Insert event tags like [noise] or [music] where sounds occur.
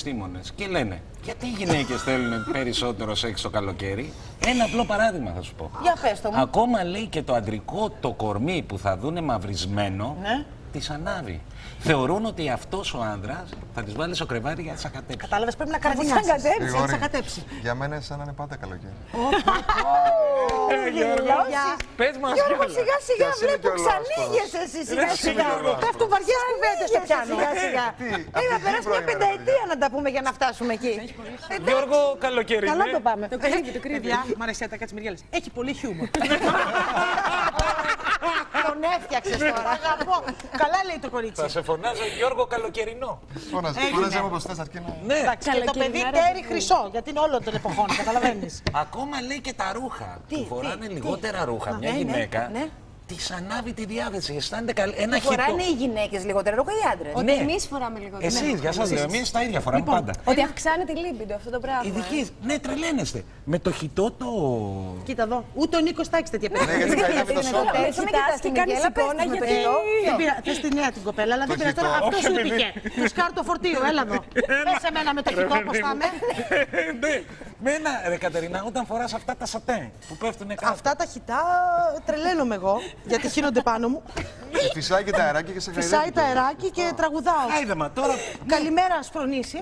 επιστήμονες και λένε γιατί οι γυναίκες θέλουν περισσότερο σεξ το καλοκαίρι; Ένα απλό παράδειγμα θα σου πω. Για πες το μου. Ακόμα λέει και το αντρικό το κορμί που θα δούνε μαυρισμένο Ναι. τις ανάβει. Θεωρούν ότι αυτός ο άνδρας θα τις βάλει στο κρεβάτι για να τις ακατέψει. Κατάλαβες, πρέπει να τις καρδινιάσεις. αγκατέψει. Να Γρηγόρη, τις ακατέψει. Για μένα σαν να είναι πάντα καλοκαίρι. Πες μας Γιώργο, κιόλας. σιγά σιγά Κι ας είναι βλέπω και ο ξανήγεσαι εσύ σιγά είναι σιγά. και ο λάστος. Πέφτουν βαριές κουβέντες στο πιάνο. Σιγά σιγά. Τι, Ε, από να εκεί περάσει μια προέρχεται, πενταετία να τα πούμε για να φτάσουμε εκεί. Γιώργο, καλοκαίρι. Καλά ναι. το πάμε. Το κρύβει, το κρύβει. Παιδιά, μ' αρέσει τα κατσιμιριέλες. Έχει πολύ χιούμορ. [laughs] Τον έφτιαξες τώρα. Αγαπώ. Καλά λέει το κορίτσι. Θα σε φωνάζω Γιώργο καλοκαιρινό. Φώναζε, Έγινε. φώναζε όπως θες αρκεί να... Ναι. Εντάξει, και το Καλοκαιρινά, παιδί ρε, τέρι παιδί. χρυσό, γιατί είναι όλων των εποχών, καταλαβαίνεις. [laughs] Ακόμα λέει και τα ρούχα. Τι, που φοράνε τι, λιγότερα ρούχα. Μια ναι, ναι, γυναίκα ναι. τη ανάβει τη διάθεση. Αισθάνεται καλή. Ένα χιτό. Φοράνε οι γυναίκες λιγότερα ρούχα ή οι άντρες. Ναι. Ότι εμείς φοράμε λιγότερο. Εσείς, Ναι. για σας λέω, εμείς τα ίδια φοράμε πάντα. Ότι αυξάνεται η λίμπιντο αυτό το πράγμα. Οι δικοί, ναι, τρελαίνεστε. Με το χιτό το. Κοίτα εδώ, ούτε ο Νίκος θα έχει τέτοια Ναι, παιδιά. γιατί καλύπτει το σώμα. Με Εσύ με κοιτάς κοιτάς και την κάνεις Μιγέλα, πες εικόνα της με το γιατί... χιτό. Δεν πήρα, θες τη νέα την κοπέλα, αλλά δεν Το πήρα τώρα. χιτό. Αυτός Όποιο σου παιδί. υπήρχε. Τους σκάρω το φορτίο, έλα εδώ. [laughs] Πες σε μένα με το χιτό πώς θα είμαι. [laughs] ναι, με ένα, ρε Κατερίνα, όταν φοράς αυτά τα σατέ που πέφτουν κάτω. Αυτά τα χιτά τρελαίνομαι εγώ, γιατί χύνονται πάνω μου. Και Φυσάει και τα αεράκια και σε Φυσάει χαϊδεύει. τα αεράκι και τραγουδάω. Άιδε μα, τώρα Καλημέρα, Ασπρονήσι.